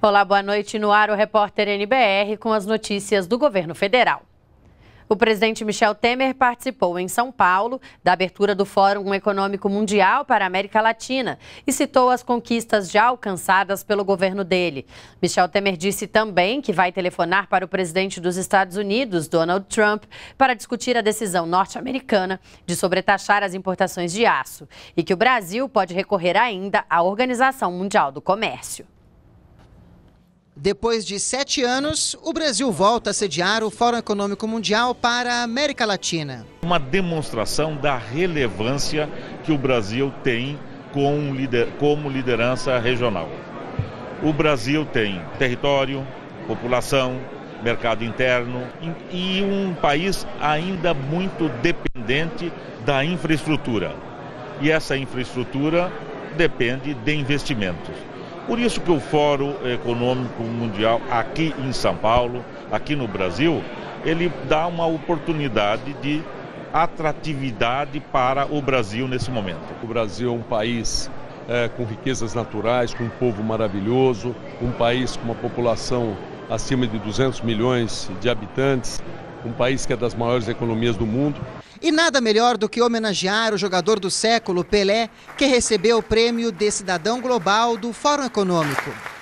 Olá, boa noite. No ar, o repórter NBR com as notícias do governo federal. O presidente Michel Temer participou em São Paulo da abertura do Fórum Econômico Mundial para a América Latina e citou as conquistas já alcançadas pelo governo dele. Michel Temer disse também que vai telefonar para o presidente dos Estados Unidos, Donald Trump, para discutir a decisão norte-americana de sobretaxar as importações de aço e que o Brasil pode recorrer ainda à Organização Mundial do Comércio. Depois de sete anos, o Brasil volta a sediar o Fórum Econômico Mundial para a América Latina. Uma demonstração da relevância que o Brasil tem como liderança regional. O Brasil tem território, população, mercado interno e um país ainda muito dependente da infraestrutura. E essa infraestrutura depende de investimentos. Por isso que o Fórum Econômico Mundial aqui em São Paulo, aqui no Brasil, ele dá uma oportunidade de atratividade para o Brasil nesse momento. O Brasil é um país é, com riquezas naturais, com um povo maravilhoso, um país com uma população acima de 200 milhões de habitantes, um país que é das maiores economias do mundo. E nada melhor do que homenagear o jogador do século, Pelé, que recebeu o prêmio de cidadão global do Fórum Econômico.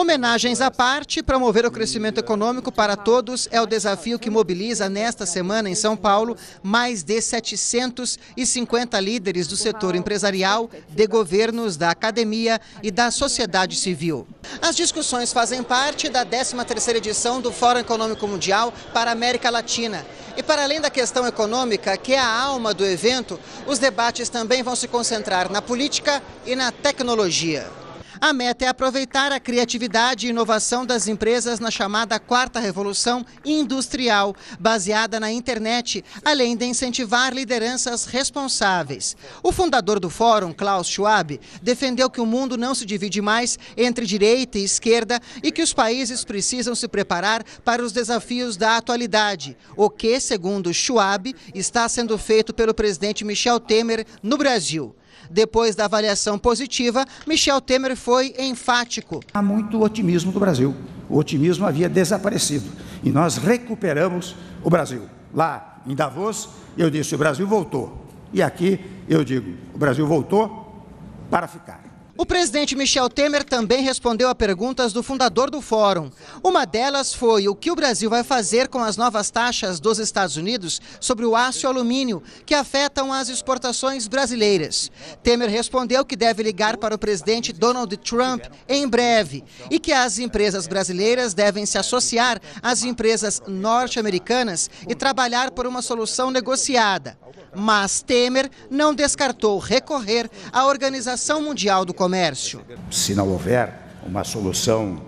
Homenagens à parte, promover o crescimento econômico para todos é o desafio que mobiliza nesta semana em São Paulo mais de 750 líderes do setor empresarial, de governos, da academia e da sociedade civil. As discussões fazem parte da 13ª edição do Fórum Econômico Mundial para a América Latina. E para além da questão econômica, que é a alma do evento, os debates também vão se concentrar na política e na tecnologia. A meta é aproveitar a criatividade e inovação das empresas na chamada quarta revolução industrial, baseada na internet, além de incentivar lideranças responsáveis. O fundador do fórum, Klaus Schwab, defendeu que o mundo não se divide mais entre direita e esquerda e que os países precisam se preparar para os desafios da atualidade, o que, segundo Schwab, está sendo feito pelo presidente Michel Temer no Brasil. Depois da avaliação positiva, Michel Temer foi enfático. Há muito otimismo do Brasil. O otimismo havia desaparecido e nós recuperamos o Brasil. Lá em Davos, eu disse: o Brasil voltou. E aqui eu digo: o Brasil voltou para ficar. O presidente Michel Temer também respondeu a perguntas do fundador do fórum. Uma delas foi o que o Brasil vai fazer com as novas taxas dos Estados Unidos sobre o aço e alumínio, que afetam as exportações brasileiras. Temer respondeu que deve ligar para o presidente Donald Trump em breve e que as empresas brasileiras devem se associar às empresas norte-americanas e trabalhar por uma solução negociada. Mas Temer não descartou recorrer à Organização Mundial do Comércio. Se não houver uma solução,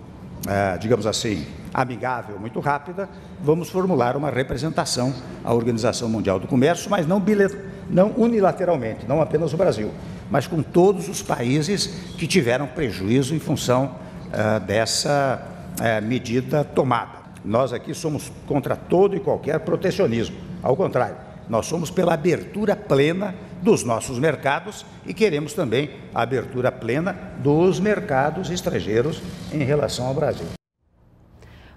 eh, digamos assim, amigável, muito rápida, vamos formular uma representação à Organização Mundial do Comércio, mas não, não unilateralmente, não apenas o Brasil, mas com todos os países que tiveram prejuízo em função uh, dessa uh, medida tomada. Nós aqui somos contra todo e qualquer protecionismo, ao contrário nós somos pela abertura plena dos nossos mercados e queremos também a abertura plena dos mercados estrangeiros em relação ao Brasil.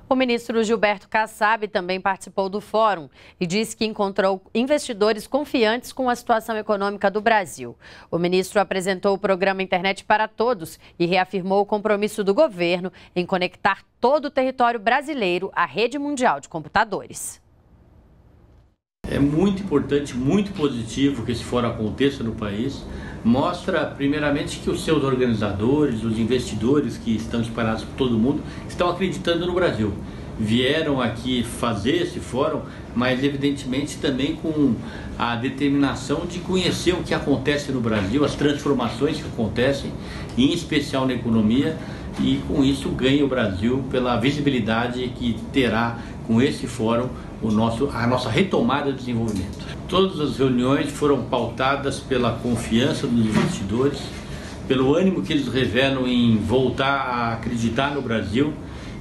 O ministro Gilberto Kassab também participou do fórum e disse que encontrou investidores confiantes com a situação econômica do Brasil. O ministro apresentou o programa Internet para Todos e reafirmou o compromisso do governo em conectar todo o território brasileiro à rede mundial de computadores. É muito importante, muito positivo que esse fórum aconteça no país. Mostra, primeiramente, que os seus organizadores, os investidores que estão espalhados por todo mundo, estão acreditando no Brasil. Vieram aqui fazer esse fórum, mas evidentemente também com a determinação de conhecer o que acontece no Brasil, as transformações que acontecem, em especial na economia, e com isso ganha o Brasil pela visibilidade que terá com esse fórum o nosso, a nossa retomada de desenvolvimento. Todas as reuniões foram pautadas pela confiança dos investidores, pelo ânimo que eles revelam em voltar a acreditar no Brasil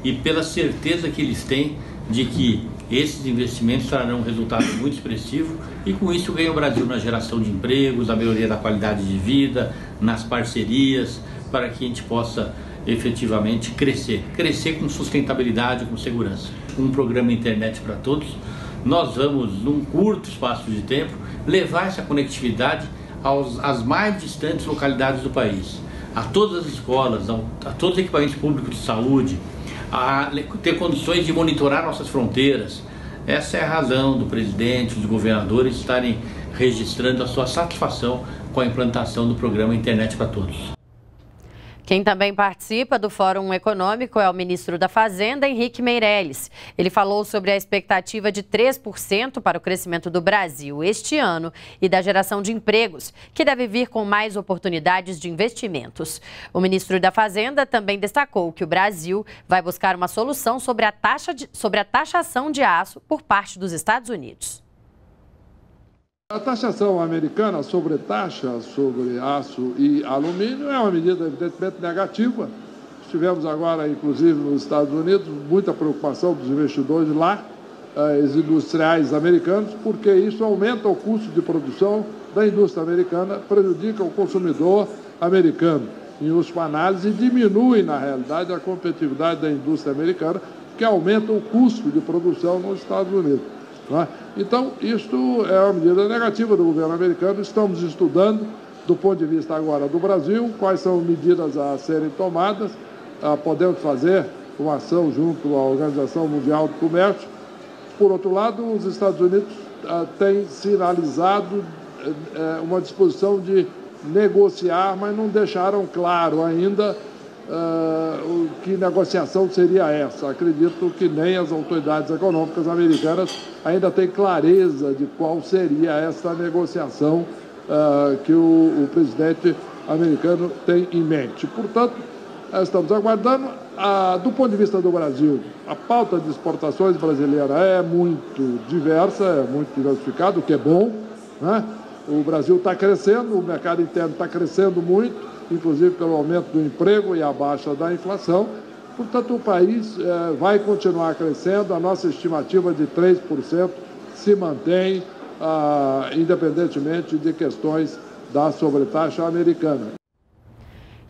e pela certeza que eles têm de que esses investimentos trarão um resultado muito expressivo e com isso ganha o Brasil na geração de empregos, na melhoria da qualidade de vida, nas parcerias, para que a gente possa efetivamente crescer, crescer com sustentabilidade, com segurança. Um programa internet para todos, nós vamos num curto espaço de tempo levar essa conectividade aos, às mais distantes localidades do país, a todas as escolas, a, a todos os equipamentos públicos de saúde, a ter condições de monitorar nossas fronteiras. Essa é a razão do presidente, dos governadores estarem registrando a sua satisfação com a implantação do programa Internet para Todos. Quem também participa do Fórum Econômico é o ministro da Fazenda, Henrique Meirelles. Ele falou sobre a expectativa de 3% para o crescimento do Brasil este ano e da geração de empregos, que deve vir com mais oportunidades de investimentos. O ministro da Fazenda também destacou que o Brasil vai buscar uma solução sobre a, taxa de, sobre a taxação de aço por parte dos Estados Unidos. A taxação americana sobre taxa sobre aço e alumínio é uma medida evidentemente negativa. Tivemos agora, inclusive nos Estados Unidos, muita preocupação dos investidores lá, eh, os industriais americanos, porque isso aumenta o custo de produção da indústria americana, prejudica o consumidor americano. Em última análise, diminui, na realidade, a competitividade da indústria americana, que aumenta o custo de produção nos Estados Unidos. É? Então, isto é uma medida negativa do governo americano. Estamos estudando, do ponto de vista agora do Brasil, quais são medidas a serem tomadas. Ah, podemos fazer uma ação junto à Organização Mundial do Comércio. Por outro lado, os Estados Unidos ah, têm sinalizado eh, uma disposição de negociar, mas não deixaram claro ainda Uh, que negociação seria essa? Acredito que nem as autoridades econômicas americanas ainda têm clareza de qual seria essa negociação uh, que o, o, presidente americano tem em mente. Portanto, estamos aguardando. Uh, do ponto de vista do Brasil, a pauta de exportações brasileira é muito diversa, é muito diversificada, o que é bom. Né? O Brasil está crescendo, o mercado interno está crescendo muito inclusive pelo aumento do emprego e a baixa da inflação. Portanto, o país eh, vai continuar crescendo, a nossa estimativa de 3% se mantém, ah, independentemente de questões da sobretaxa americana.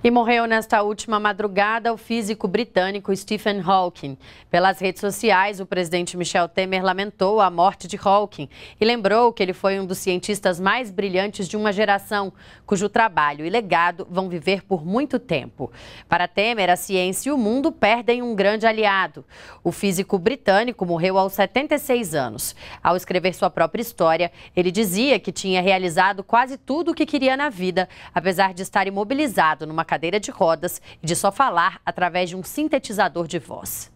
E morreu nesta última madrugada o físico britânico Stephen Hawking. Pelas redes sociais, o presidente Michel Temer lamentou a morte de Hawking e lembrou que ele foi um dos cientistas mais brilhantes de uma geração, cujo trabalho e legado vão viver por muito tempo. Para Temer, a ciência e o mundo perdem um grande aliado. O físico britânico morreu aos 76 anos. Ao escrever sua própria história, ele dizia que tinha realizado quase tudo o que queria na vida, apesar de estar imobilizado numa cadeira de rodas e de só falar através de um sintetizador de voz.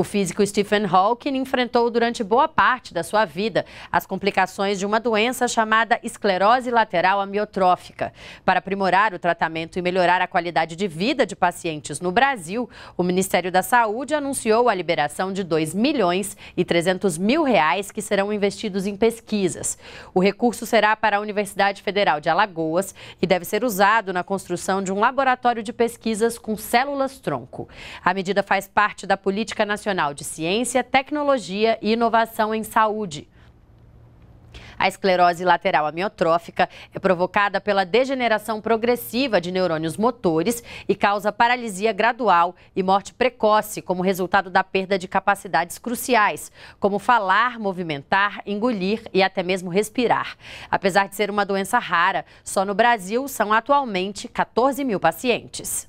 O físico Stephen Hawking enfrentou durante boa parte da sua vida as complicações de uma doença chamada esclerose lateral amiotrófica. Para aprimorar o tratamento e melhorar a qualidade de vida de pacientes no Brasil, o Ministério da Saúde anunciou a liberação de 2 milhões e 300 mil reais que serão investidos em pesquisas. O recurso será para a Universidade Federal de Alagoas e deve ser usado na construção de um laboratório de pesquisas com células-tronco. A medida faz parte da política nacional Nacional de Ciência, Tecnologia e Inovação em Saúde. A esclerose lateral amiotrófica é provocada pela degeneração progressiva de neurônios motores e causa paralisia gradual e morte precoce como resultado da perda de capacidades cruciais, como falar, movimentar, engolir e até mesmo respirar. Apesar de ser uma doença rara, só no Brasil são atualmente 14 mil pacientes.